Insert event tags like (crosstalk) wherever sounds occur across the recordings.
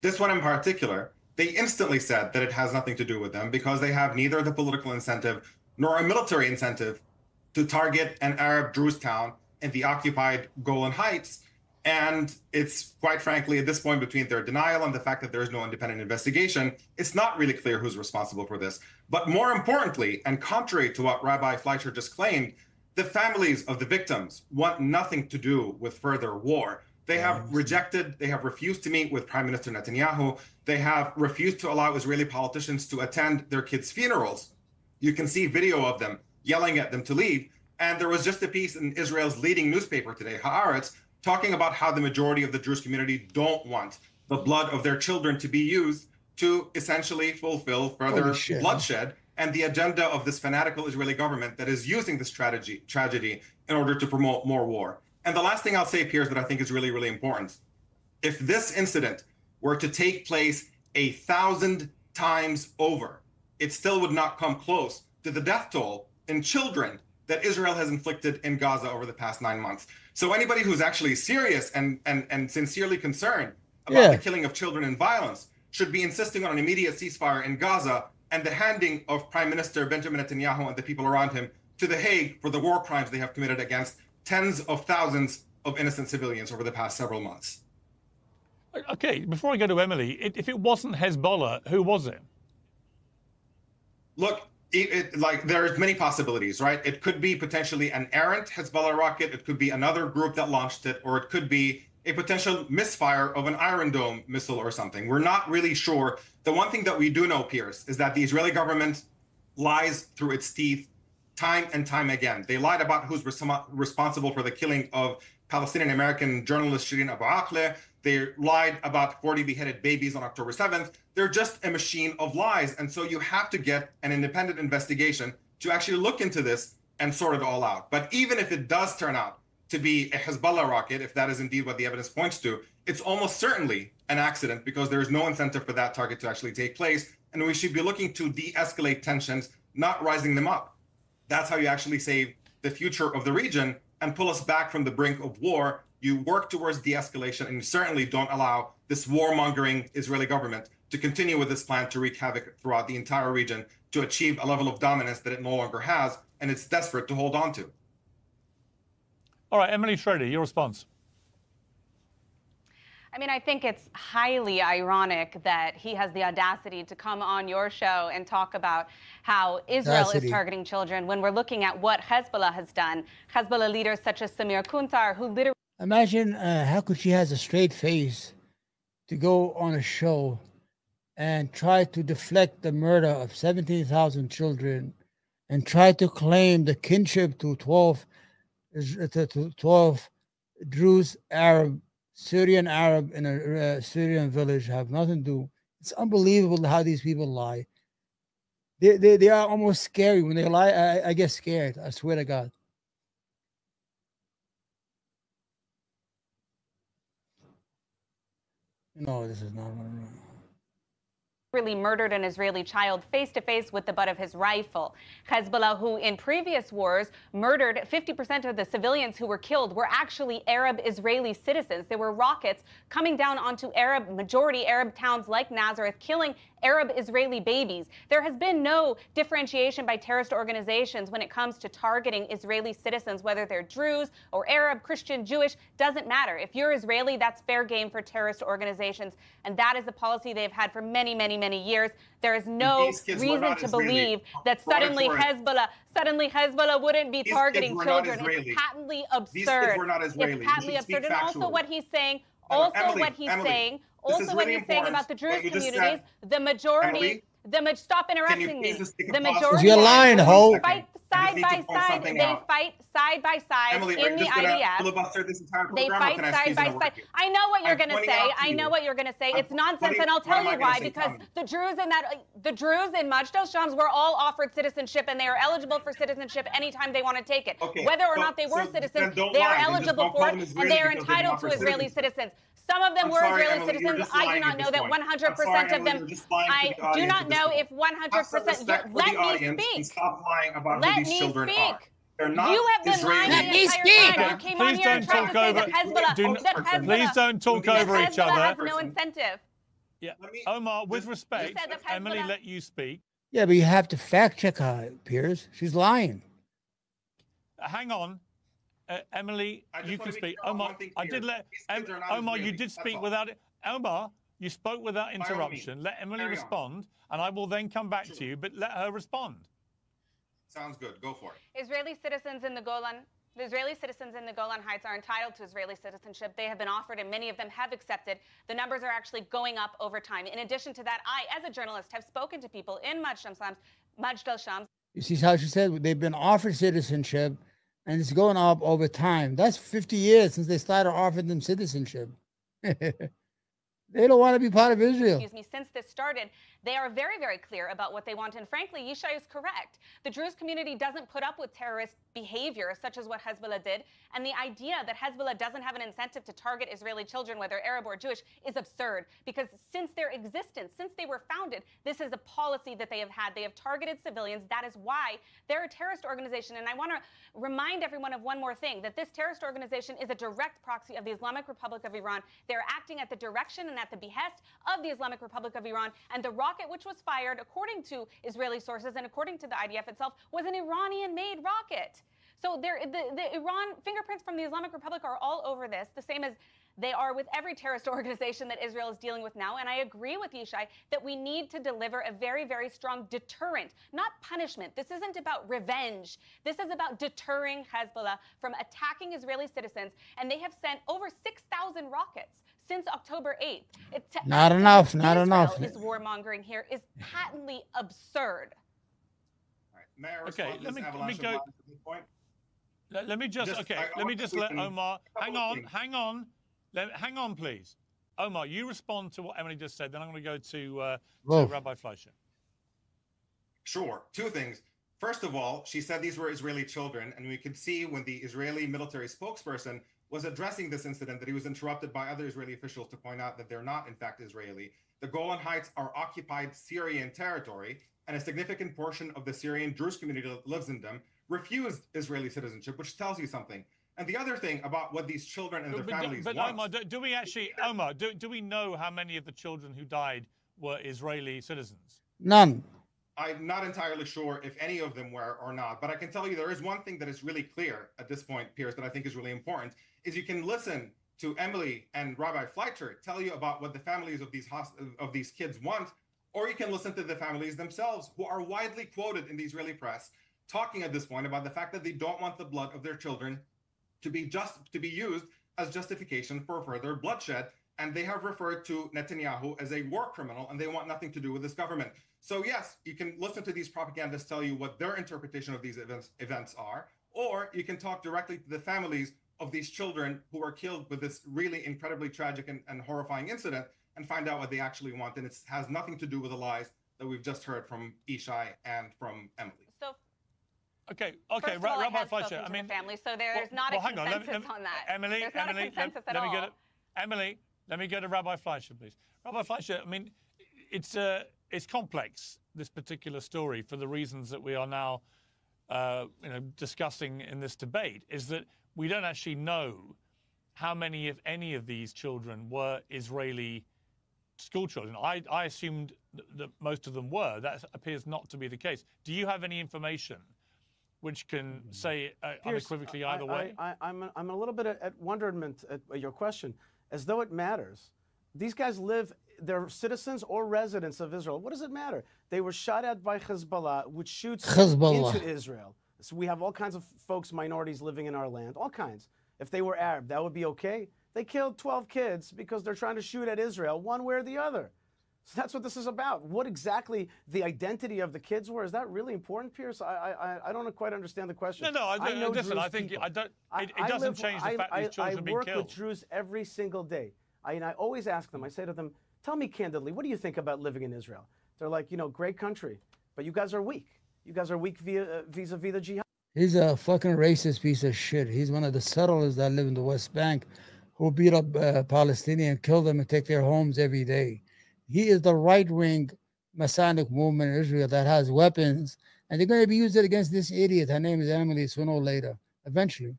this one in particular, they instantly said that it has nothing to do with them because they have neither the political incentive nor a military incentive to target an Arab Druze town in the occupied Golan Heights. And it's quite frankly, at this point, between their denial and the fact that there is no independent investigation, it's not really clear who's responsible for this. But more importantly, and contrary to what Rabbi Fleischer just claimed, the families of the victims want nothing to do with further war. They have rejected, they have refused to meet with Prime Minister Netanyahu. They have refused to allow Israeli politicians to attend their kids' funerals. You can see video of them yelling at them to leave. And there was just a piece in Israel's leading newspaper today, Haaretz, talking about how the majority of the Jewish community don't want the blood of their children to be used to essentially fulfill further bloodshed and the agenda of this fanatical Israeli government that is using this tragedy, tragedy in order to promote more war. And the last thing I'll say, Piers, that I think is really, really important. If this incident were to take place a thousand times over, it still would not come close to the death toll in children that Israel has inflicted in Gaza over the past nine months. So anybody who's actually serious and and, and sincerely concerned about yeah. the killing of children and violence should be insisting on an immediate ceasefire in Gaza and the handing of Prime Minister Benjamin Netanyahu and the people around him to The Hague for the war crimes they have committed against tens of thousands of innocent civilians over the past several months. Okay, before I go to Emily, if it wasn't Hezbollah, who was it? Look, it, it, like there's many possibilities, right? It could be potentially an errant Hezbollah rocket. It could be another group that launched it, or it could be a potential misfire of an Iron Dome missile or something. We're not really sure. The one thing that we do know, Piers, is that the Israeli government lies through its teeth time and time again. They lied about who's res- responsible for the killing of Palestinian American journalist Shirin Abu Akleh. They lied about 40 beheaded babies on October 7th. They're just a machine of lies. And so you have to get an independent investigation to actually look into this and sort it all out. But even if it does turn out to be a Hezbollah rocket, if that is indeed what the evidence points to, it's almost certainly an accident because there is no incentive for that target to actually take place. And we should be looking to de escalate tensions, not rising them up. That's how you actually save the future of the region and pull us back from the brink of war. You work towards de escalation and you certainly don't allow this warmongering Israeli government to continue with this plan to wreak havoc throughout the entire region to achieve a level of dominance that it no longer has and it's desperate to hold on to. All right, Emily Schrader, your response. I mean, I think it's highly ironic that he has the audacity to come on your show and talk about how Israel audacity. is targeting children when we're looking at what Hezbollah has done. Hezbollah leaders such as Samir Kuntar, who literally. Imagine uh, how could she has a straight face to go on a show and try to deflect the murder of 17,000 children and try to claim the kinship to 12 to 12 Druze Arab, Syrian Arab in a uh, Syrian village have nothing to do. It's unbelievable how these people lie. They, they, they are almost scary. When they lie, I, I get scared. I swear to God. No, this is not murdered an Israeli child face to face with the butt of his rifle. Hezbollah, who in previous wars murdered 50% of the civilians who were killed, were actually Arab Israeli citizens. There were rockets coming down onto Arab, majority Arab towns like Nazareth, killing Arab Israeli babies. There has been no differentiation by terrorist organizations when it comes to targeting Israeli citizens, whether they're Druze or Arab, Christian, Jewish, doesn't matter. If you're Israeli, that's fair game for terrorist organizations. And that is the policy they've had for many, many, many years. There is no reason to believe that suddenly Hezbollah, suddenly Hezbollah wouldn't be targeting children. It's patently absurd. It's patently absurd. And also what he's saying, also Emily, what he's Emily. saying also, what he's saying about the Jewish communities, the majority, the ma- stop interrupting me. The majority, you're lying, ho. Fight side by side. They out. fight side by side Emily, in the IDF. They fight side by side. I know what you're going to say. I know what you're going to say. It's nonsense, and I'll tell you why. Because the Druze in that, the Druze in Majdal Shams were all offered citizenship, and they are eligible for citizenship anytime they want to take it. Whether or not they were citizens, they are eligible for it, and they are entitled to Israeli citizens. Some of them I'm were sorry, Israeli Emily, citizens. I do not know that 100% sorry, of them. I do not know if 100%. Let me speak. Stop lying about Let these children speak. are. They're not you have been Israeli. lying the entire time. You came please on here and tried to say that Hezbollah, do, that Hezbollah, please don't talk over each other. has no incentive. Yeah. Me, Omar, with respect, Emily let you speak. Yeah, but you have to fact check her, Piers. She's lying. Uh, Hang on. Uh, Emily, you can speak. clear Omar, I did let Em- kids are not Omar, you Israeli, did that's speak all. without it. Omar, you spoke without interruption. Let Emily Carry on. respond, and I will then come back to you, but let her respond. Sounds good. Go for it. Israeli citizens in the Golan. The Israeli citizens in the Golan Heights are entitled to Israeli citizenship. They have been offered, and many of them have accepted. The numbers are actually going up over time. In addition to that, I, as a journalist, have spoken to people in Majd Shams, Majd al-Shams, You see how she said they've been offered citizenship and it's going up over time. That's 50 years since they started offering them citizenship. (laughs) they don't want to be part of Israel. excuse me, since this started, they are very, very clear about what they want. And frankly, Yishai is correct. The Druze community doesn't put up with terrorist behavior, such as what Hezbollah did. And the idea that Hezbollah doesn't have an incentive to target Israeli children, whether Arab or Jewish, is absurd. Because since their existence, since they were founded, this is a policy that they have had. They have targeted civilians. That is why they're a terrorist organization. And I want to remind everyone of one more thing that this terrorist organization is a direct proxy of the Islamic Republic of Iran. They're acting at the direction and at the behest of the Islamic Republic of Iran. And the rocket which was fired, according to Israeli sources and according to the IDF itself, was an Iranian made rocket. So there, the, the Iran fingerprints from the Islamic Republic are all over this, the same as they are with every terrorist (laughs) organization that Israel is dealing with now. And I agree with Yishai that we need to deliver a very, very strong deterrent, not punishment. This isn't about revenge. This is about deterring Hezbollah from attacking Israeli citizens. And they have sent over 6,000 rockets since October 8th. It's to Not enough, not Israel enough. Is warmongering here is patently absurd. All right. May Okay, let me- let me go- violence at this point? Let, let me just, Just- okay. I- I let me just let Omar. Hang on, things. hang on. Let, hang on, please. Omar, you respond to what Emily just said. Then I'm going to go to, uh, to Rabbi Fleischer. Sure. Two things. First of all, she said these were Israeli children, and we could see when the Israeli military spokesperson was addressing this incident that he was interrupted by other Israeli officials to point out that they're not, in fact, Israeli. The Golan Heights are occupied Syrian territory, and a significant portion of the Syrian Druze community that lives in them refused Israeli citizenship, which tells you something. And the other thing about what these children and their but, families but want. Omar, do, do we actually, Omar, do, do we know how many of the children who died were Israeli citizens? None. I'm not entirely sure if any of them were or not, but I can tell you there is one thing that is really clear at this point, Piers, that I think is really important, is you can listen to Emily and Rabbi Fleischer tell you about what the families of these host- of these kids want, or you can listen to the families themselves, who are widely quoted in the Israeli press, talking at this point about the fact that they don't want the blood of their children to be just to be used as justification for further bloodshed. And they have referred to Netanyahu as a war criminal, and they want nothing to do with this government. So yes, you can listen to these propagandists tell you what their interpretation of these events events are, or you can talk directly to the families of these children who were killed with this really incredibly tragic and, and horrifying incident and find out what they actually want. And it has nothing to do with the lies that we've just heard from Yishai and from Emily. So Okay, First okay, of Ra- all, I Rabbi have Fleischer. I mean, the family, so there's well- not well, a hang on, let me- consensus let me- on that. Emily, there's not Emily, a let- consensus let, at me all. go to Emily. Let me go to Rabbi Fleischer, please. Rabbi Fleischer. I mean, it's uh, it's complex this particular story for the reasons that we are now, uh, you know, discussing in this debate. Is that we don't actually know how many, if any, of these children were Israeli school children. I, I assumed that most of them were. That appears not to be the case. Do you have any information which can say uh, Piers, unequivocally either I, way? I, I'm, a, I'm a little bit at, at wonderment at your question, as though it matters. These guys live, they're citizens or residents of Israel. What does it matter? They were shot at by Hezbollah, which shoots Hezbollah. into Israel. So we have all kinds of folks, minorities living in our land, all kinds. If they were Arab, that would be okay. They killed 12 kids because they're trying to shoot at Israel, one way or the other. So that's what this is about. What exactly the identity of the kids were? Is that really important, Piers? I I, I don't quite understand the question. No, no, I, I know listen, Druze I think people. I don't. It, it I doesn't live- change the I- fact I, these children I are being work with Druze every single day. I, and I always ask them, I say to them, tell me candidly, what do you think about living in Israel? They're like, you know, great country, but you guys are weak. You guys are weak via, uh, vis-a-vis the jihad. He's a fucking racist piece of shit. He's one of the settlers that live in the West Bank who beat up uh, Palestinians, kill them, and take their homes every day. He is the right wing Messianic movement in Israel that has weapons, and they're going to be used against this idiot. Her name is Emily or later, eventually.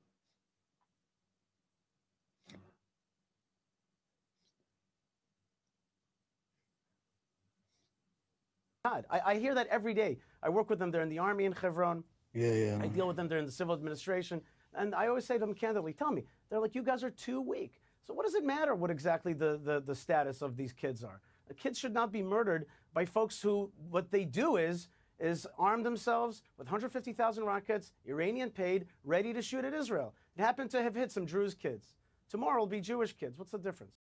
God, I, I hear that every day. I work with them. They're in the army in Hebron. Yeah, yeah. I deal with them. They're in the civil administration. And I always say to them candidly, tell me, they're like, you guys are too weak. So what does it matter what exactly the, the, the status of these kids are? The kids should not be murdered by folks who, what they do is, is arm themselves with 150,000 rockets, Iranian paid, ready to shoot at Israel. It happened to have hit some Druze kids. Tomorrow will be Jewish kids. What's the difference?